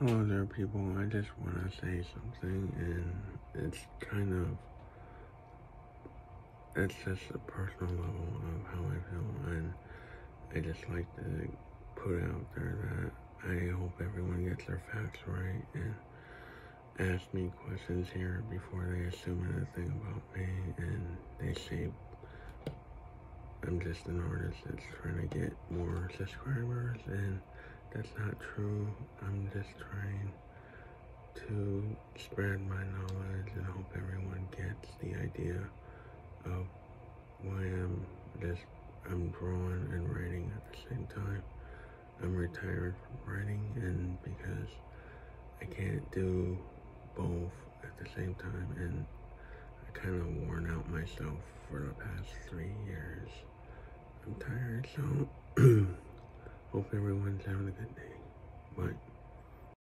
Hello there, people. I just want to say something, and it's kind of, it's just a personal level of how I feel, and I just like to put out there that I hope everyone gets their facts right and ask me questions here before they assume anything about me, and they say I'm just an artist that's trying to get more subscribers, and that's not true. Just trying to spread my knowledge and hope everyone gets the idea of why I'm just, I'm drawing and writing at the same time. I'm retired from writing and because I can't do both at the same time and I kind of worn out myself for the past three years. I'm tired, so Hope everyone's having a good day.